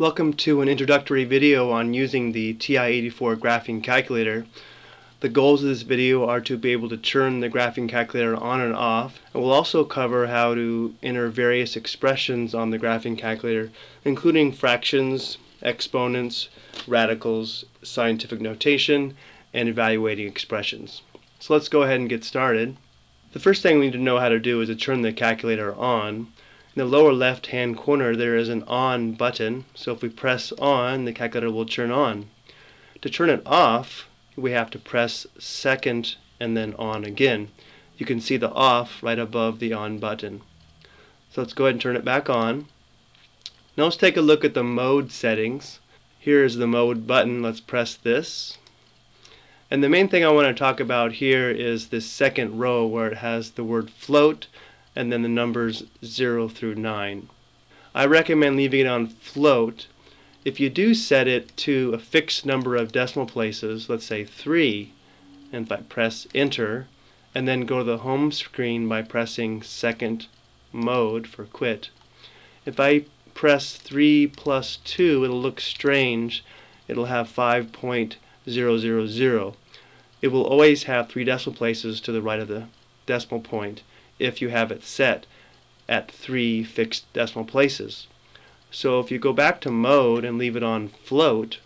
Welcome to an introductory video on using the TI-84 graphing calculator. The goals of this video are to be able to turn the graphing calculator on and off. And we'll also cover how to enter various expressions on the graphing calculator, including fractions, exponents, radicals, scientific notation, and evaluating expressions. So let's go ahead and get started. The first thing we need to know how to do is to turn the calculator on. In the lower left hand corner there is an on button, so if we press on the calculator will turn on. To turn it off we have to press second and then on again. You can see the off right above the on button. So let's go ahead and turn it back on. Now let's take a look at the mode settings. Here is the mode button. Let's press this. And the main thing I want to talk about here is this second row where it has the word float and then the numbers 0 through 9. I recommend leaving it on float. If you do set it to a fixed number of decimal places, let's say 3, and if I press enter, and then go to the home screen by pressing second mode for quit, if I press 3 plus 2, it'll look strange. It'll have 5.000. It will always have three decimal places to the right of the decimal point if you have it set at three fixed decimal places. So if you go back to mode and leave it on float,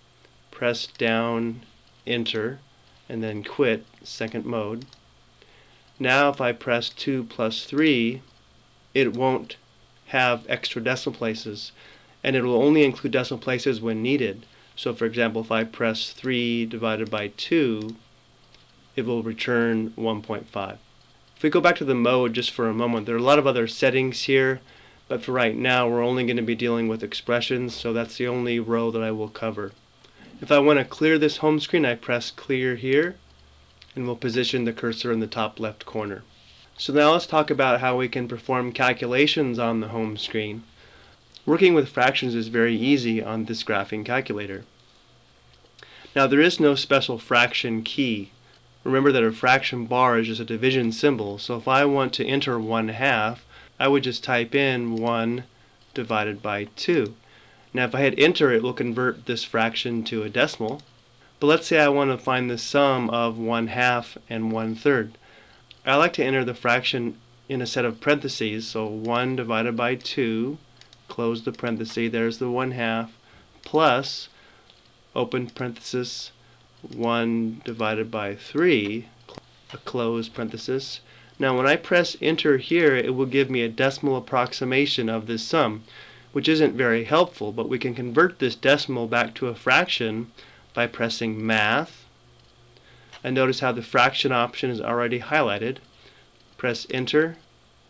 press down, enter, and then quit, second mode. Now if I press 2 plus 3, it won't have extra decimal places, and it will only include decimal places when needed. So for example, if I press 3 divided by 2, it will return 1.5. If we go back to the mode just for a moment, there are a lot of other settings here, but for right now we're only going to be dealing with expressions, so that's the only row that I will cover. If I want to clear this home screen, I press clear here, and we'll position the cursor in the top left corner. So now let's talk about how we can perform calculations on the home screen. Working with fractions is very easy on this graphing calculator. Now there is no special fraction key Remember that a fraction bar is just a division symbol, so if I want to enter 1 half, I would just type in 1 divided by 2. Now if I hit enter, it will convert this fraction to a decimal. But let's say I want to find the sum of 1 half and 1 third. I like to enter the fraction in a set of parentheses, so 1 divided by 2, close the parenthesis, there's the 1 half, plus, open parenthesis, 1 divided by 3, a close parenthesis. Now when I press enter here, it will give me a decimal approximation of this sum, which isn't very helpful, but we can convert this decimal back to a fraction by pressing math. And notice how the fraction option is already highlighted. Press enter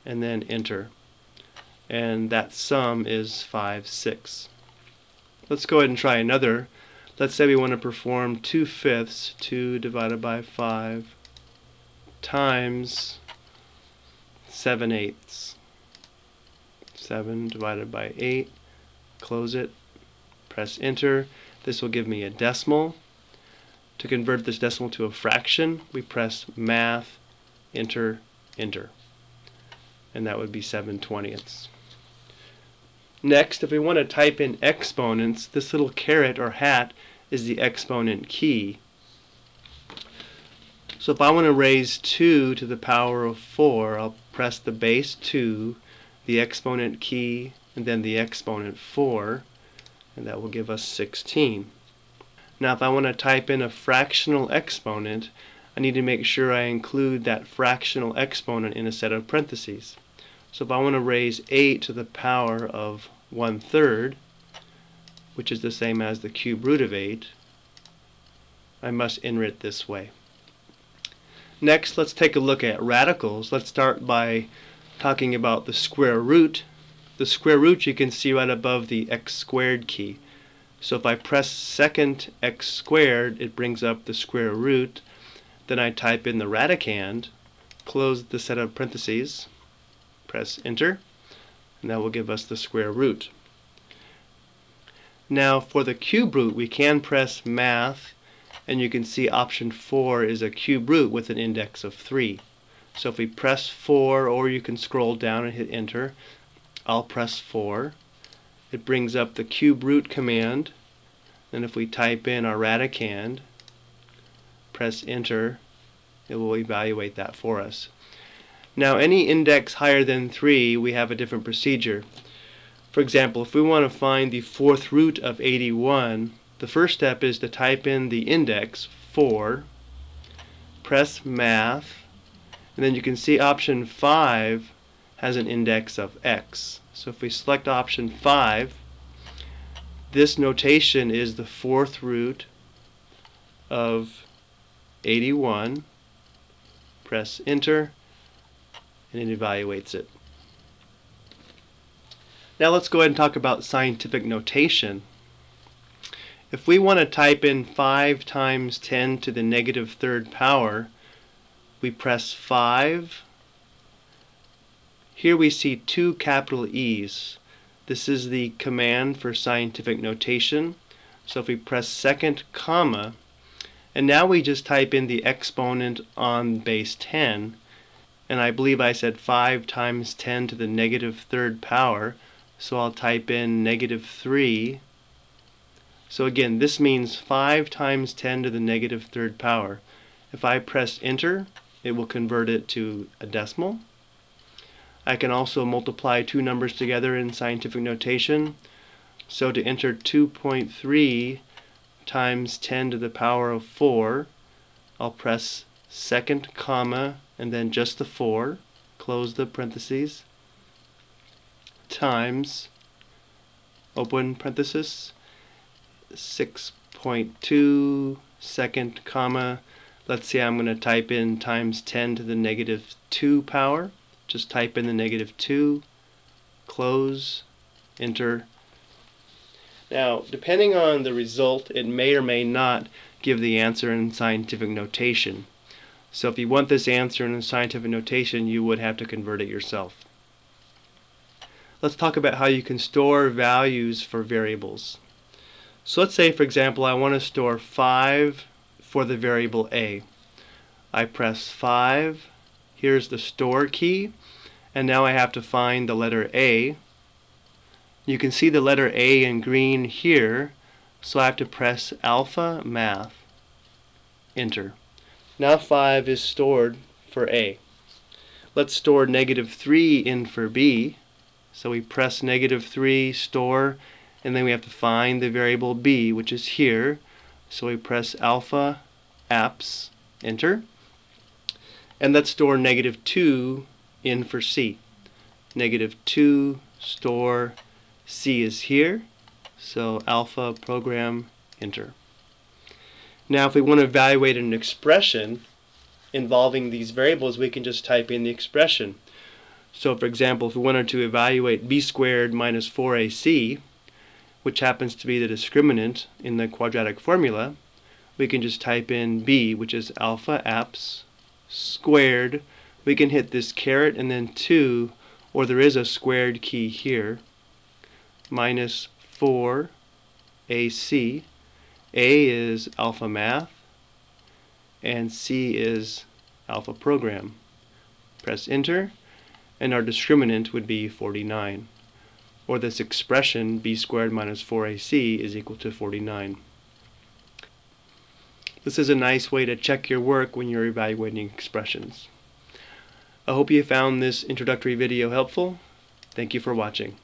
and then enter. And that sum is 5, 6. Let's go ahead and try another let's say we want to perform 2 fifths, 2 divided by 5 times 7 eighths. 7 divided by 8, close it, press enter. This will give me a decimal. To convert this decimal to a fraction, we press math, enter, enter. And that would be 7 twentieths. Next, if we want to type in exponents, this little caret or hat is the exponent key. So if I want to raise 2 to the power of 4, I'll press the base 2, the exponent key, and then the exponent 4, and that will give us 16. Now if I want to type in a fractional exponent, I need to make sure I include that fractional exponent in a set of parentheses. So if I want to raise 8 to the power of 1 third, which is the same as the cube root of 8, I must enter it this way. Next, let's take a look at radicals. Let's start by talking about the square root. The square root you can see right above the x squared key. So if I press second x squared, it brings up the square root. Then I type in the radicand, close the set of parentheses, press enter, and that will give us the square root. Now for the cube root we can press math and you can see option 4 is a cube root with an index of 3. So if we press 4 or you can scroll down and hit enter, I'll press 4. it brings up the cube root command. And if we type in our radicand, press enter, it will evaluate that for us. Now any index higher than 3, we have a different procedure. For example, if we want to find the fourth root of 81, the first step is to type in the index 4, press math, and then you can see option 5 has an index of x. So if we select option 5, this notation is the fourth root of 81. Press enter and it evaluates it. Now let's go ahead and talk about scientific notation. If we want to type in 5 times 10 to the negative third power, we press 5. Here we see two capital E's. This is the command for scientific notation. So if we press second comma, and now we just type in the exponent on base 10, and I believe I said 5 times 10 to the negative third power, so I'll type in negative 3. So again, this means 5 times 10 to the negative third power. If I press enter, it will convert it to a decimal. I can also multiply two numbers together in scientific notation. So to enter 2.3 times 10 to the power of 4, I'll press second comma and then just the 4, close the parentheses, times, open parenthesis, 6.2 second comma, let's say I'm going to type in times 10 to the negative 2 power, just type in the negative 2, close, enter. Now, depending on the result, it may or may not give the answer in scientific notation. So if you want this answer in scientific notation, you would have to convert it yourself. Let's talk about how you can store values for variables. So let's say, for example, I want to store 5 for the variable a. I press 5, here's the store key, and now I have to find the letter A. You can see the letter A in green here, so I have to press alpha math, enter. Now 5 is stored for A. Let's store negative 3 in for B. So we press negative 3, store, and then we have to find the variable B, which is here. So we press alpha apps, enter. And let's store negative 2 in for C. Negative 2, store, C is here. So alpha program, enter. Now if we want to evaluate an expression involving these variables, we can just type in the expression. So for example, if we wanted to evaluate b squared minus 4ac, which happens to be the discriminant in the quadratic formula, we can just type in b, which is alpha apps, squared. We can hit this caret and then 2, or there is a squared key here, minus 4 ac a is alpha math and C is alpha program. Press enter and our discriminant would be 49 or this expression b squared minus 4ac is equal to 49. This is a nice way to check your work when you're evaluating expressions. I hope you found this introductory video helpful. Thank you for watching.